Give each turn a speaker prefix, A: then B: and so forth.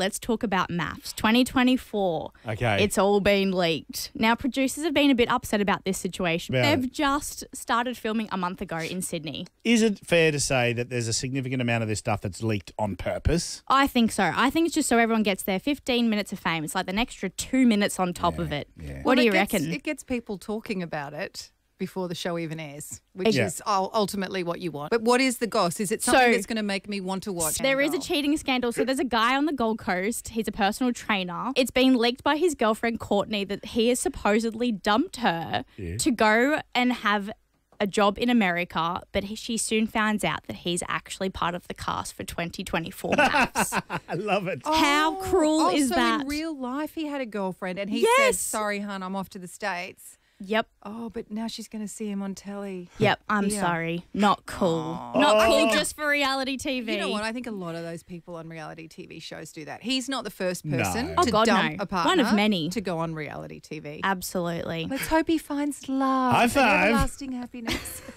A: let's talk about MAFS. 2024.
B: Okay.
A: It's all been leaked. Now, producers have been a bit upset about this situation.
B: About
A: They've
B: it.
A: just started filming a month ago in Sydney.
B: Is it fair to say that there's a significant amount of this stuff that's leaked on purpose?
A: I think so. I think it's just so everyone gets their 15 minutes of fame. It's like an extra two minutes on top of it.
B: yeah.
A: What
C: Well,
A: do
C: it
A: you
C: gets-
A: reckon?
C: It gets people talking about it before the show even airs, which
B: Yeah.
C: is ul- ultimately what you want. But what is the goss? Is it something
A: So-
C: that's going to make me want to watch?
A: There is a cheating scandal. So there's a guy on the Gold Coast. He's a personal trainer. It's been leaked by his girlfriend Courtney that he has supposedly dumped her
B: Yeah.
A: to go and have a job in America, but he, she soon finds out that he's actually part of the cast for 2024 MAFS.
B: I love it.
A: Oh, How cruel
C: oh,
A: is
C: so
A: that?
C: in real life, he had a girlfriend, and he
A: Yes.
C: said, "Sorry, hun, I'm off to the states."
A: Yep.
C: Oh, but now she's going to see him on telly.
A: Yep. I'm
C: Yeah.
A: sorry. Not cool. Not cool
B: Oh.
A: just for reality TV.
C: You know what? I think a lot of those people on reality TV shows do that. He's not the first
B: No.
C: person
A: Oh,
C: to
A: God,
C: dump
A: no.
C: a partner.
A: One of many.
C: to go on reality TV.
A: Absolutely.
C: Let's hope he finds love
B: High
C: and
B: five.
C: everlasting happiness.